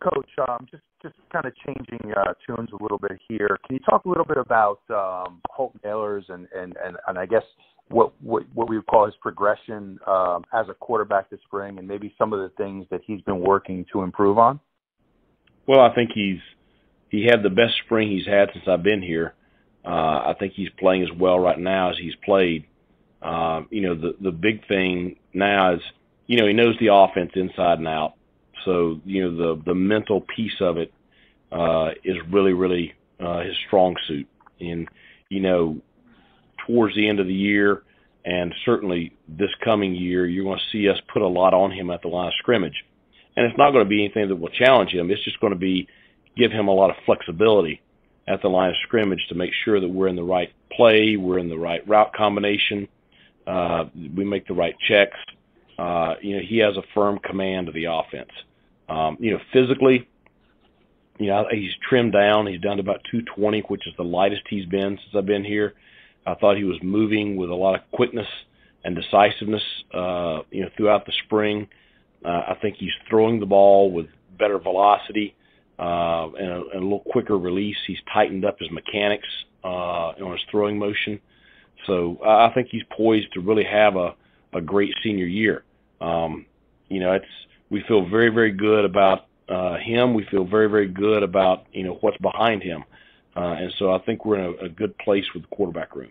Coach, um, just just kind of changing uh, tunes a little bit here. Can you talk a little bit about um, Holton Ahlers and, and, and, and I guess what, what what we would call his progression um, as a quarterback this spring, and maybe some of the things that he's been working to improve on? Well, I think he's he had the best spring he's had since I've been here. Uh, I think he's playing as well right now as he's played. Uh, you know, the the big thing now is you know he knows the offense inside and out. So you know the the mental piece of it uh, is really really uh, his strong suit. And you know, towards the end of the year, and certainly this coming year, you're going to see us put a lot on him at the line of scrimmage. And it's not going to be anything that will challenge him. It's just going to be give him a lot of flexibility at the line of scrimmage to make sure that we're in the right play, we're in the right route combination, uh, we make the right checks. Uh, you know, he has a firm command of the offense. Um, you know, physically, you know, he's trimmed down. He's down to about 220, which is the lightest he's been since I've been here. I thought he was moving with a lot of quickness and decisiveness, uh, you know, throughout the spring. Uh, I think he's throwing the ball with better velocity uh, and, a, and a little quicker release. He's tightened up his mechanics uh, on his throwing motion. So I think he's poised to really have a, a great senior year. Um, you know, it's we feel very, very good about uh, him. We feel very, very good about you know what's behind him, uh, and so I think we're in a, a good place with the quarterback room.